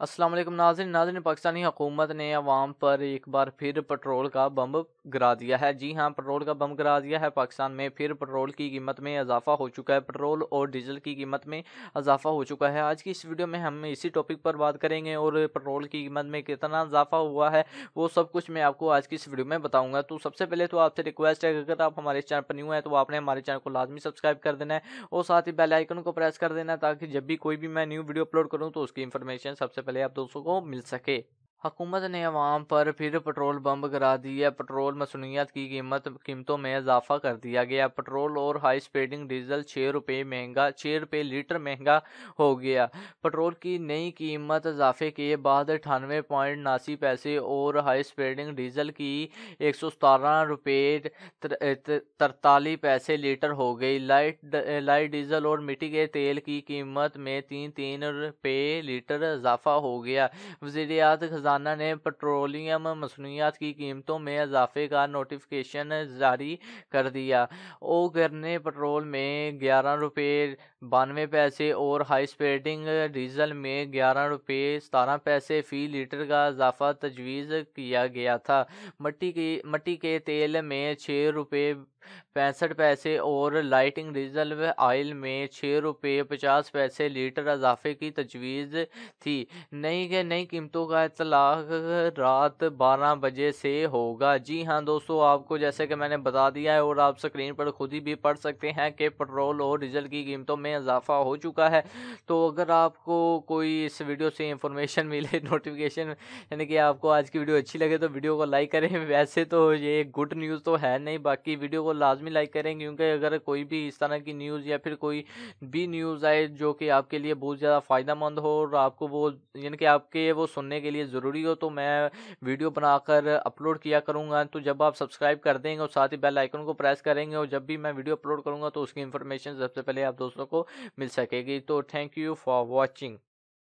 السلام علیکم ناظرین۔ ناظرین، پاکستانی حکومت نے عوام پر ایک بار پھر پٹرول کا بم گرا دیا ہے۔ جی ہاں پٹرول کا بم گرا دیا ہے۔ پاکستان میں پھر پٹرول کی قیمت میں اضافہ ہو چکا ہے۔ پٹرول اور ڈیزل کی قیمت میں اضافہ ہو چکا ہے۔ آج کی اس ویڈیو میں ہم اسی ٹاپک پر بات کریں گے اور پٹرول کی قیمت میں کتنا اضافہ ہوا ہے، وہ سب کچھ میں آپ کو آج کی اس ویڈیو میں بتاؤں گا۔ تو سب سے پہلے تو آپ سے ریکویسٹ ہے اگر آپ ہمارے چینل پر نیو ہیں تو آپ نے ہمارے چینل کو لازمی سبسکرائب کر دینا ہے اور ساتھ ہی بیل آئیکن کو پریس کر دینا ہے تاکہ جب بھی کوئی بھی میں نیو ویڈیو اپلوڈ کروں تو اس کی انفارمیشن سب سے پہلے آپ دوستوں کو مل سکے حکومت نے عوام پر پھر پٹرول بمب گرا دیا پٹرول مصنوعیت کی قیمت، قیمتوں میں اضافہ کر دیا گیا۔ پٹرول اور ہائی سپیڈنگ ڈیزل چھ روپے مہنگا، چھ روپے لیٹر مہنگا ہو گیا۔ پٹرول کی نئی قیمت اضافے کے بعد اٹھانوے پوائنٹ ناسی پیسے اور ہائی سپیڈنگ ڈیزل کی ایک سو ستارہ روپے ترتالی پیسے لیٹر ہو گئی۔ لائٹ لائٹ ڈیزل اور مٹی کے تیل کی قیمت میں تین تین روپے لیٹر اضافہ ہو گیا۔ وزیریات خزانہ خزانہ نے پٹرولیم مصنوعات کی قیمتوں میں اضافے کا نوٹیفکیشن جاری کر دیا۔ او گرنے پٹرول میں گیارہ روپے بانوے پیسے اور ہائی سپیڈنگ ڈیزل میں گیارہ روپے ستارہ پیسے فی لیٹر کا اضافہ تجویز کیا گیا تھا۔ مٹی کی مٹی کے تیل میں چھ روپے پینسٹھ پیسے اور لائٹنگ ڈیزل آئل میں چھ روپے پچاس پیسے لیٹر اضافے کی تجویز تھی۔ نئی کے نئی قیمتوں کا اطلاق رات بارہ بجے سے ہوگا۔ جی ہاں دوستو، آپ کو جیسے کہ میں نے بتا دیا ہے اور آپ سکرین پر خود ہی بھی پڑھ سکتے ہیں کہ پٹرول اور ڈیزل کی قیمتوں میں اضافہ ہو چکا ہے۔ تو اگر آپ کو کوئی اس ویڈیو سے انفارمیشن ملے، نوٹیفیکیشن یعنی کہ آپ کو آج کی ویڈیو اچھی لگے تو ویڈیو کو لائک کریں۔ ویسے تو یہ گڈ نیوز تو ہے نہیں، باقی ویڈیو کو کو لازمی لائک کریں کیونکہ اگر کوئی بھی اس طرح کی نیوز یا پھر کوئی بھی نیوز آئے جو کہ آپ کے لیے بہت زیادہ فائدہ مند ہو اور آپ کو وہ یعنی کہ آپ کے وہ سننے کے لیے ضروری ہو، تو میں ویڈیو بنا کر اپلوڈ کیا کروں گا۔ تو جب آپ سبسکرائب کر دیں گے اور ساتھ ہی بیل آئیکن کو پریس کریں گے اور جب بھی میں ویڈیو اپلوڈ کروں گا، تو اس کی انفارمیشن سب سے پہلے آپ دوستوں کو مل سکے گی۔ تو تھینک یو فار واچنگ